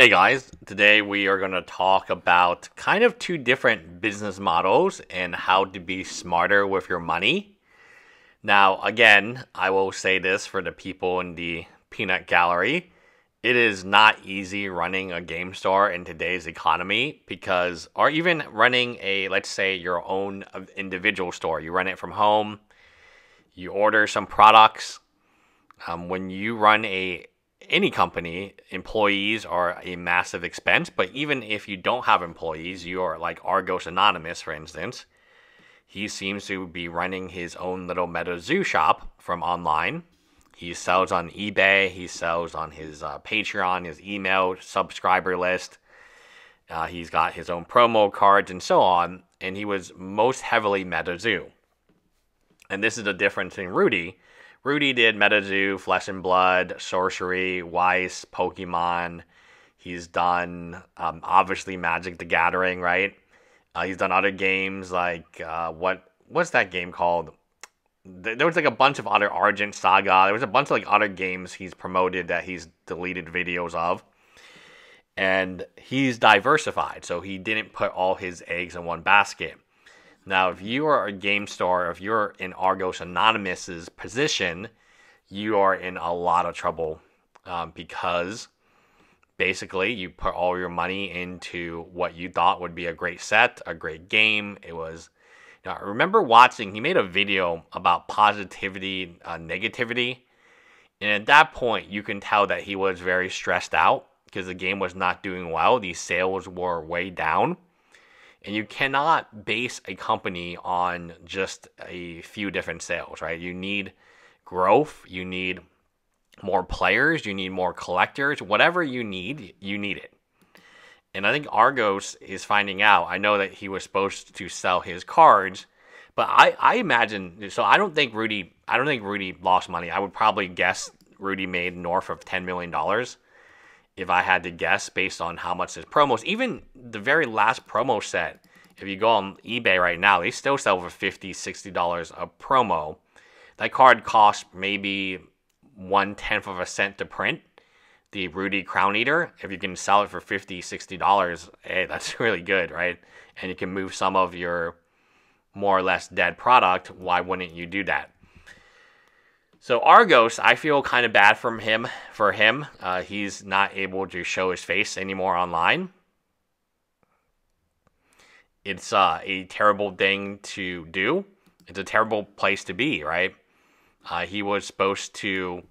Hey guys, today we are going to talk about kind of two different business models and how to be smarter with your money. Now, again, I will say this for the people in the peanut gallery. It is not easy running a game store in today's economy because, or even running a, let's say, your own individual store. You run it from home, you order some products. Um, when you run a any company, employees are a massive expense. But even if you don't have employees, you are like Argos Anonymous, for instance. He seems to be running his own little MetaZoo shop from online. He sells on eBay. He sells on his uh, Patreon, his email subscriber list. Uh, he's got his own promo cards and so on. And he was most heavily MetaZoo. And this is the difference in Rudy Rudy did MetaZoo, Flesh and Blood, Sorcery, Weiss, Pokemon. He's done um, obviously Magic the Gathering, right? Uh, he's done other games like uh, what what's that game called? There was like a bunch of other Argent Saga. There was a bunch of like other games he's promoted that he's deleted videos of. And he's diversified, so he didn't put all his eggs in one basket. Now, if you are a game store, if you're in Argos Anonymous's position, you are in a lot of trouble um, because basically you put all your money into what you thought would be a great set, a great game. It was. Now, I remember watching. He made a video about positivity, uh, negativity, and at that point, you can tell that he was very stressed out because the game was not doing well. These sales were way down and you cannot base a company on just a few different sales, right? You need growth, you need more players, you need more collectors, whatever you need, you need it. And I think Argos is finding out. I know that he was supposed to sell his cards, but I, I imagine so I don't think Rudy I don't think Rudy lost money. I would probably guess Rudy made north of ten million dollars if I had to guess based on how much his promos, even the very last promo set, if you go on eBay right now, they still sell for $50, $60 a promo. That card costs maybe one tenth of a cent to print. The Rudy Crown Eater, if you can sell it for $50, $60, hey, that's really good, right? And you can move some of your more or less dead product. Why wouldn't you do that? So Argos, I feel kind of bad from him. For him, uh, he's not able to show his face anymore online. It's uh, a terrible thing to do. It's a terrible place to be, right? Uh, he was supposed to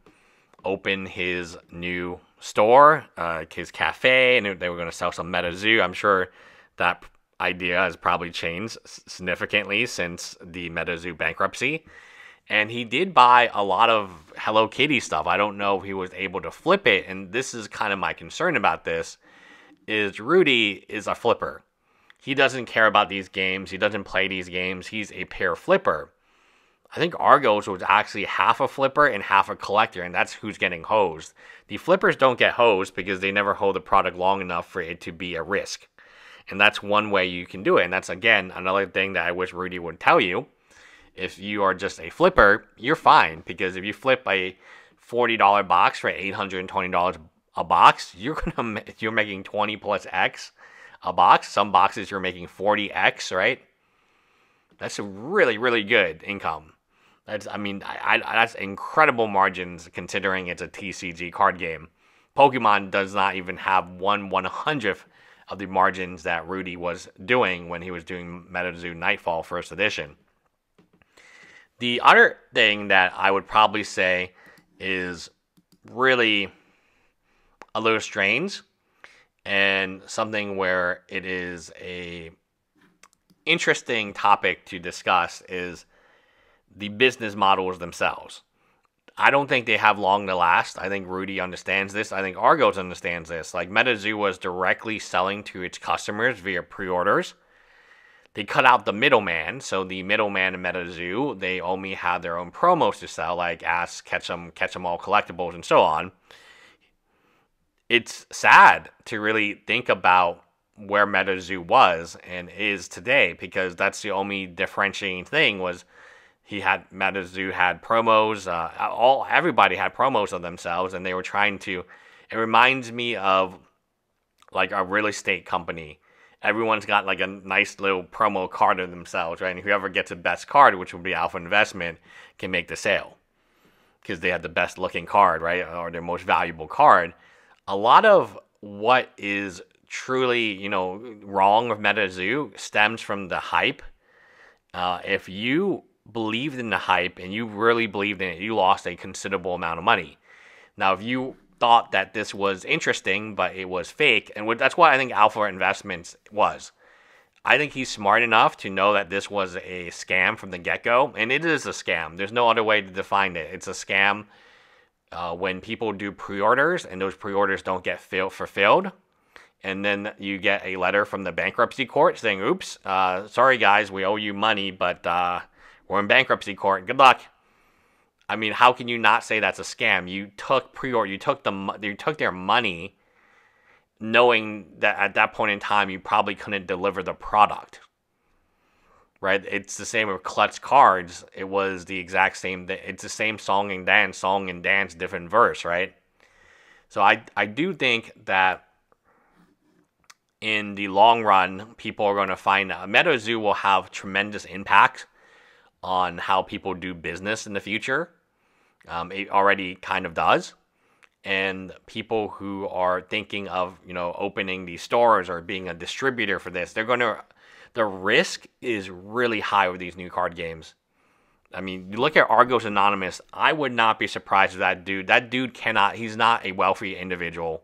open his new store, uh, his cafe, and they were going to sell some MetaZoo. I'm sure that idea has probably changed significantly since the MetaZoo bankruptcy and he did buy a lot of Hello Kitty stuff. I don't know if he was able to flip it, and this is kind of my concern about this. Is Rudy is a flipper. He doesn't care about these games. He doesn't play these games. He's a pair flipper. I think Argos was actually half a flipper and half a collector, and that's who's getting hosed. The flippers don't get hosed because they never hold the product long enough for it to be a risk. And that's one way you can do it. And that's, again, another thing that I wish Rudy would tell you if you are just a flipper, you're fine because if you flip a $40 box for $820 a box, you're gonna you're making 20 plus X a box. Some boxes you're making 40X, right? That's a really, really good income. That's I mean, I, I, that's incredible margins considering it's a TCG card game. Pokemon does not even have one one hundredth of the margins that Rudy was doing when he was doing MetaZoo Nightfall First Edition. The other thing that I would probably say is really a little strange and something where it is a interesting topic to discuss is the business models themselves. I don't think they have long to last. I think Rudy understands this. I think Argos understands this. Like MetaZoo was directly selling to its customers via pre-orders they cut out the middleman. So the middleman in MetaZoo, they only had their own promos to sell, like Ask, Catch 'em, Catch 'em All collectibles, and so on. It's sad to really think about where MetaZoo was and is today because that's the only differentiating thing was he had MetaZoo had promos. Uh, all everybody had promos of themselves, and they were trying to. It reminds me of like a real estate company. Everyone's got like a nice little promo card of themselves, right? And whoever gets the best card, which would be Alpha Investment, can make the sale because they have the best looking card, right? Or their most valuable card. A lot of what is truly, you know, wrong with MetaZoo stems from the hype. Uh, if you believed in the hype and you really believed in it, you lost a considerable amount of money. Now, if you thought that this was interesting, but it was fake, and that's why I think Alpha Investments was. I think he's smart enough to know that this was a scam from the get go, and it is a scam. There's no other way to define it. It's a scam uh, when people do pre orders and those pre orders don't get fulfilled. And then you get a letter from the bankruptcy court saying, oops, uh, sorry guys, we owe you money, but uh, we're in bankruptcy court. Good luck. I mean, how can you not say that's a scam? You took pre-order, you took the you took their money, knowing that at that point in time you probably couldn't deliver the product. Right? It's the same with Klutz cards. It was the exact same. It's the same song and dance, song and dance, different verse. Right? So I I do think that in the long run, people are going to find uh, that MetaZoo will have tremendous impact on how people do business in the future. Um, it already kind of does. And people who are thinking of, you know, opening these stores or being a distributor for this, they're going to, the risk is really high with these new card games. I mean, you look at Argos Anonymous, I would not be surprised if that dude, that dude cannot, he's not a wealthy individual.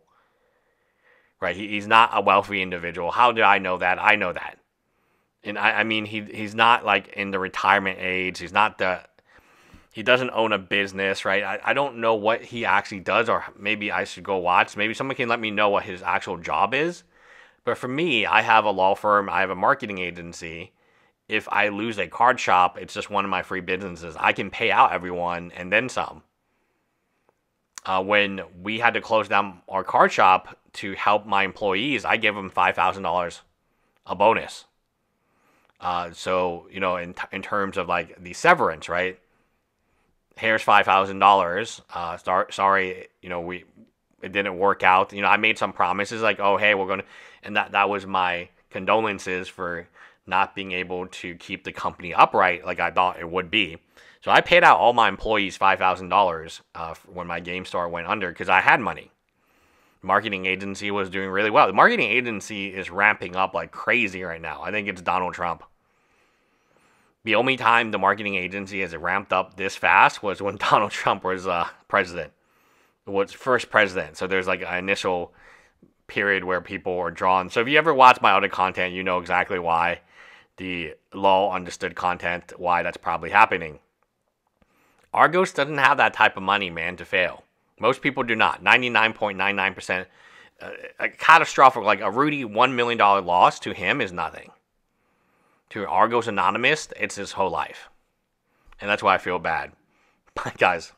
Right? He, he's not a wealthy individual. How do I know that? I know that and I, I mean he he's not like in the retirement age. He's not the he doesn't own a business, right? I, I don't know what he actually does, or maybe I should go watch. Maybe someone can let me know what his actual job is. But for me, I have a law firm, I have a marketing agency. If I lose a card shop, it's just one of my free businesses. I can pay out everyone and then some. Uh, when we had to close down our card shop to help my employees, I gave them $5,000 a bonus. Uh, so you know, in t- in terms of like the severance, right? Here's five thousand uh, dollars. Sorry, you know we it didn't work out. You know, I made some promises like, oh hey, we're gonna, and that that was my condolences for not being able to keep the company upright like I thought it would be. So I paid out all my employees five thousand uh, dollars when my game store went under because I had money marketing agency was doing really well. The marketing agency is ramping up like crazy right now. I think it's Donald Trump. The only time the marketing agency has ramped up this fast was when Donald Trump was uh, president, was first president. So there's like an initial period where people were drawn. So if you ever watch my other content, you know exactly why the low understood content, why that's probably happening. Argos doesn't have that type of money, man, to fail. Most people do not. 99.99%. Uh, a catastrophic, like a Rudy $1 million loss to him is nothing. To Argos Anonymous, it's his whole life. And that's why I feel bad. Bye, guys.